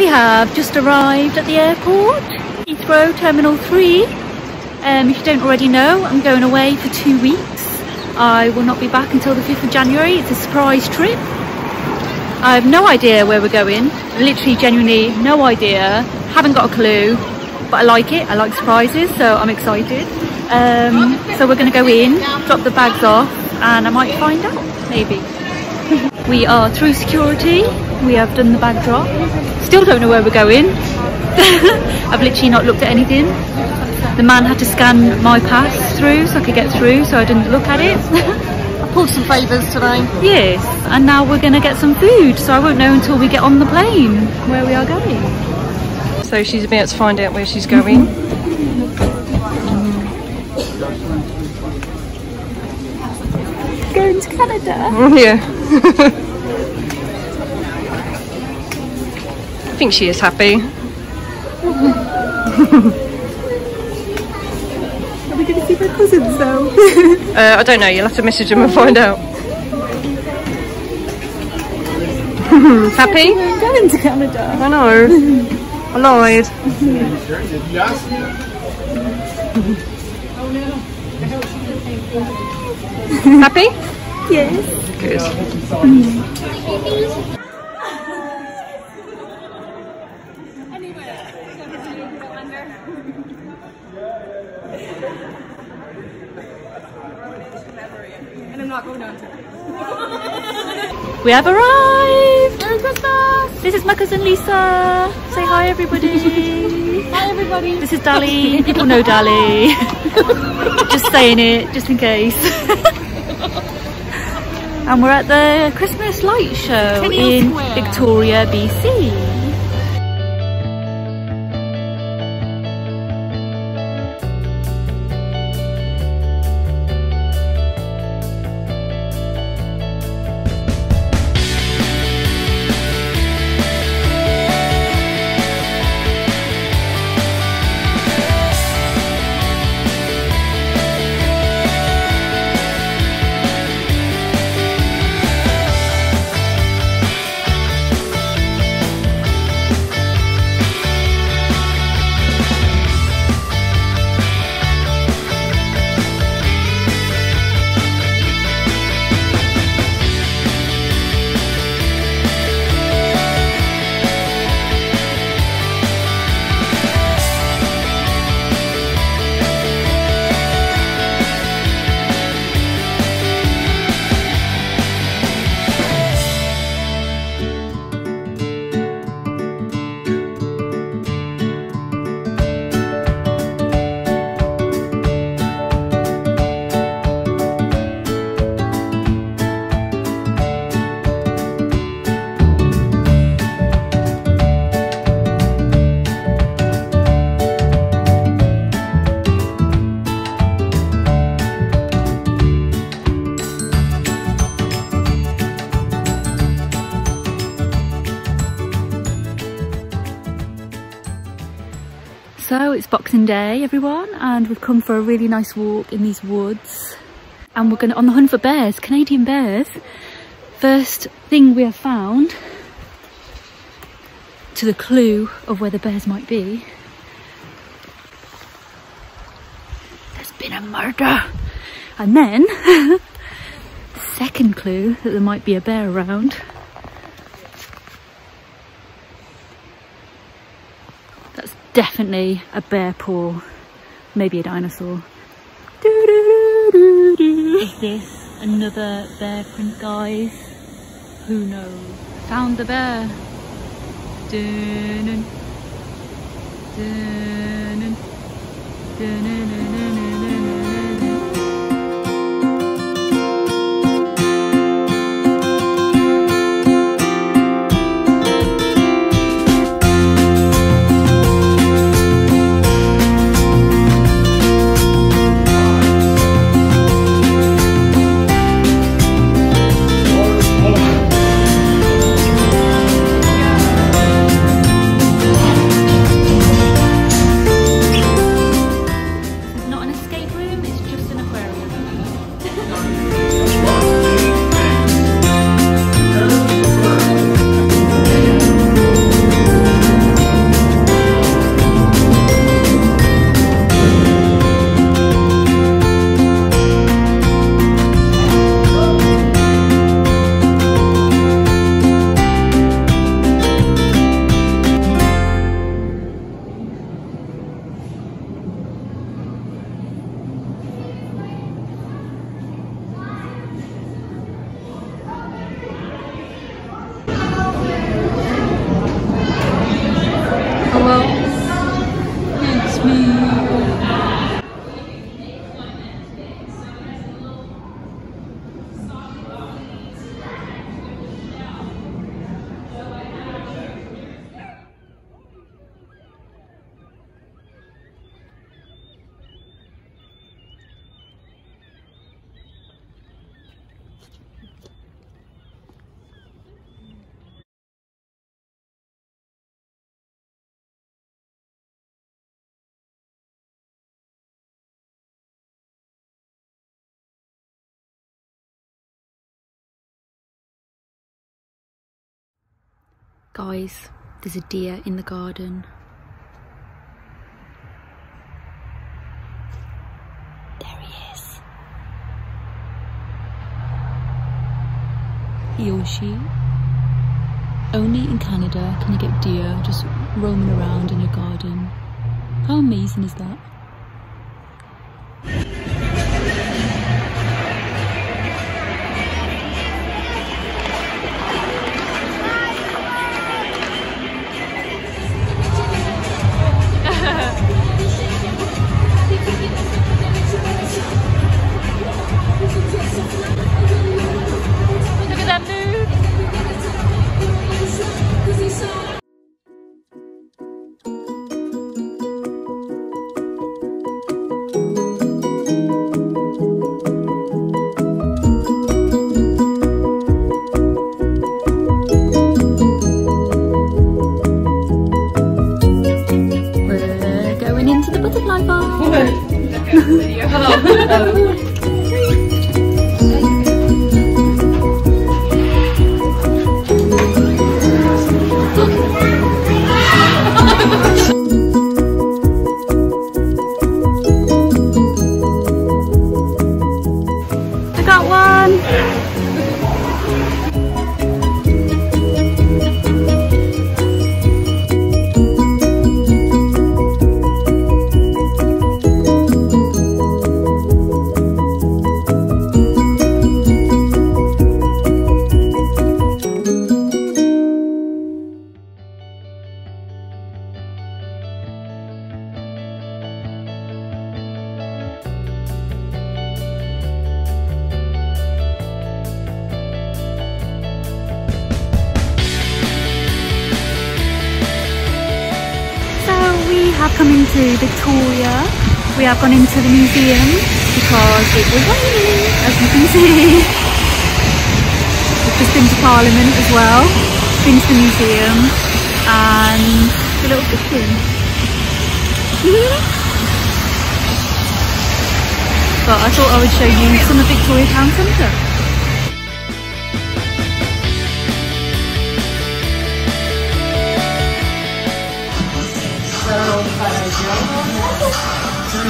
We have just arrived at the airport, Heathrow Terminal 3. Um, if you don't already know, I'm going away for two weeks. I will not be back until the 5th of January. It's a surprise trip. I have no idea where we're going. Literally, genuinely, no idea. Haven't got a clue, but I like it. I like surprises, so I'm excited. Um, so we're going to go in, drop the bags off, and I might find out, maybe. We are through security. We have done the bag drop. Still don't know where we're going. I've literally not looked at anything. The man had to scan my pass through so I could get through, so I didn't look at it. I pulled some favours today. Yes, and now we're going to get some food, so I won't know until we get on the plane where we are going. So she's about to find out where she's going. Going to Canada. yeah. I think she is happy. Are we going to see my cousins though? Uh, I don't know, you'll have to message them and find out. happy? We're going to Canada. I know. I lied. Happy? Yes. Good. We have arrived! Merry Christmas! This is my cousin Lisa. Say hi everybody. Hi everybody. This is Dali. People know Dali. just saying it, just in case. and we're at the Christmas light show in Square. Victoria, BC. Boxing Day everyone and we've come for a really nice walk in these woods and we're going to on the hunt for bears, Canadian bears. First thing we have found to the clue of where the bears might be. There's been a murder. And then second clue that there might be a bear around. Definitely a bear paw, maybe a dinosaur. Is this another bear print, guys? Who knows? Found the bear. Dun-dun. Dun-dun. Dun-dun-dun-dun-dun-dun-dun. Oh well. It's me. Guys, there's a deer in the garden. There he is. He or she. Only in Canada can you get deer just roaming around in your garden. How amazing is that? We have gone into the museum because it was raining, as you can see. We've just been to Parliament as well, been to the museum and a little fishing. but I thought I would show you some of Victoria Town Centre. This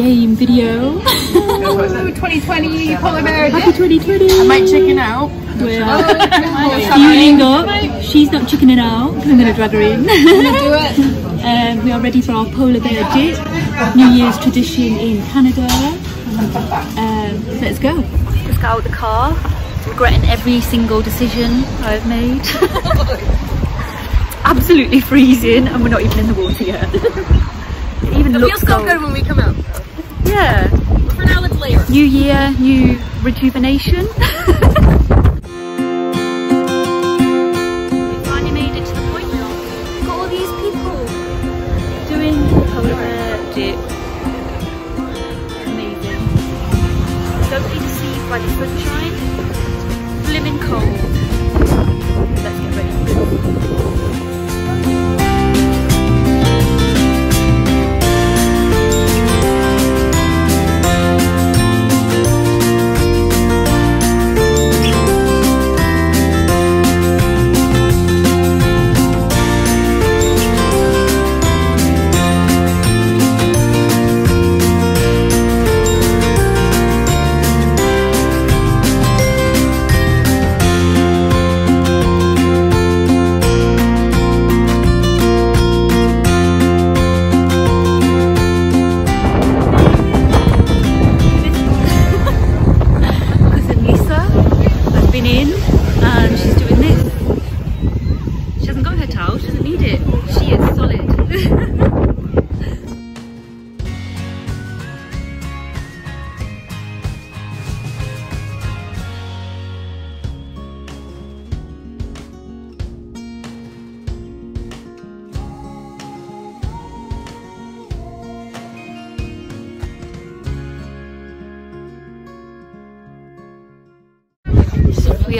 pre-game video. 2020 polar bear. Happy 2020! I might chicken out. We're fueling up. She's not chickening out because I'm going to drag her in. Do um, we are ready for our polar bear dip, New Year's tradition in Canada. Um, let's go. Just got out of the car, regretting every single decision I've made. Absolutely freezing, and we're not even in the water yet. it even It looks feels so cold. good when we come out. Yeah. For now, it's layer. New year, new rejuvenation. we finally made it to the point now. We've got all these people doing polar bear dip. Amazing. Don't be deceived by the sunshine. Blimmin' cold.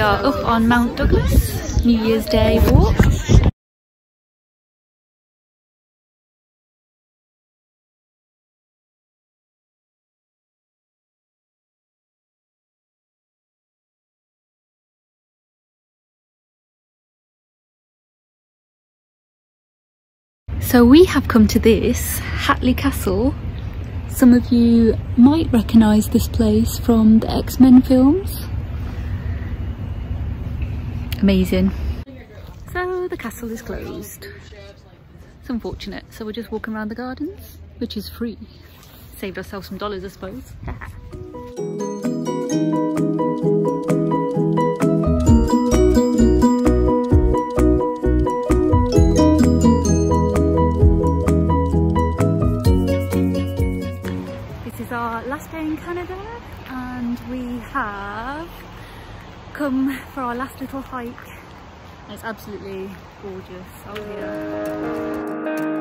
We are up on Mount Douglas, New Year's Day walk. So we have come to this, Hatley Castle. Some of you might recognise this place from the X-Men films. Amazing. So the castle is closed. It's unfortunate. So we're just walking around the gardens, which is free. Saved ourselves some dollars, I suppose. This is our last day in Canada and we have come for our last little hike. It's absolutely gorgeous out here.